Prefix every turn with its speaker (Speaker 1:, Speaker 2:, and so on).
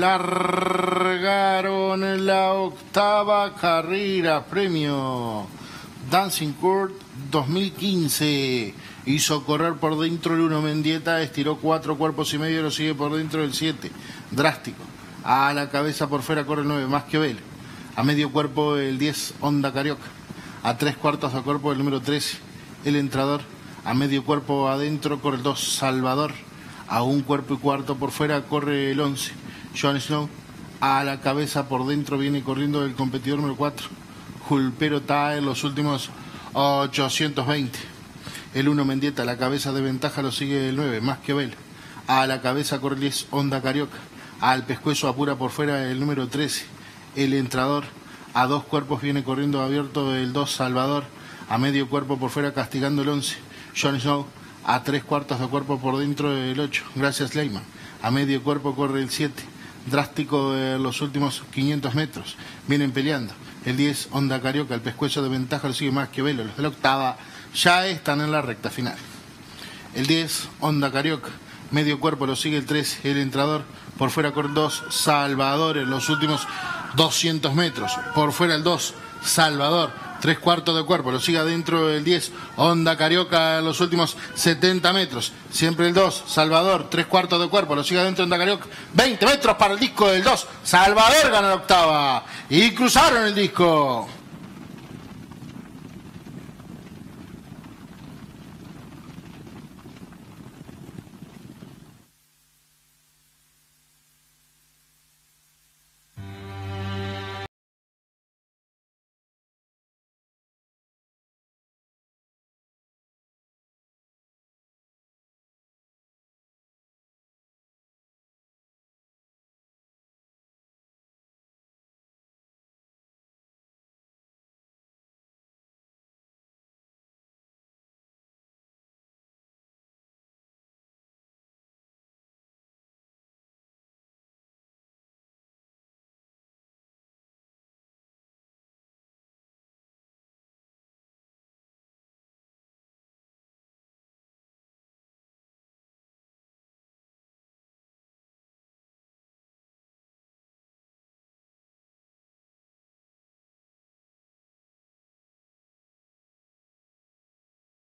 Speaker 1: Largaron la octava carrera, premio Dancing Court 2015. Hizo correr por dentro el 1 Mendieta, estiró cuatro cuerpos y medio, lo sigue por dentro el 7. Drástico. A la cabeza por fuera corre el 9, más que Vélez. A medio cuerpo el 10, Onda Carioca. A tres cuartos de cuerpo el número 13, el entrador. A medio cuerpo adentro corre el 2, Salvador. A un cuerpo y cuarto por fuera corre el 11, John Snow. A la cabeza por dentro viene corriendo el competidor número 4, Julpero en los últimos 820. El 1 Mendieta, a la cabeza de ventaja lo sigue el 9, más que Bel. A la cabeza corre el 10, Onda Carioca. Al pescuezo apura por fuera el número 13, el entrador. A dos cuerpos viene corriendo abierto el 2, Salvador. A medio cuerpo por fuera castigando el 11, John Snow. A tres cuartos de cuerpo por dentro el 8, gracias Leyman. A medio cuerpo corre el 7, drástico de los últimos 500 metros. Vienen peleando. El 10, Onda Carioca, el pescuezo de ventaja lo sigue más que Velo. Los de la octava ya están en la recta final. El 10, Onda Carioca. Medio cuerpo lo sigue el 3, el entrador. Por fuera corre el 2, Salvador en los últimos 200 metros. Por fuera el 2, Salvador. Tres cuartos de cuerpo, lo sigue adentro el 10, Onda Carioca en los últimos 70 metros. Siempre el 2, Salvador, tres cuartos de cuerpo, lo sigue adentro Onda Carioca. 20 metros para el disco del 2, Salvador gana la octava. Y cruzaron el disco.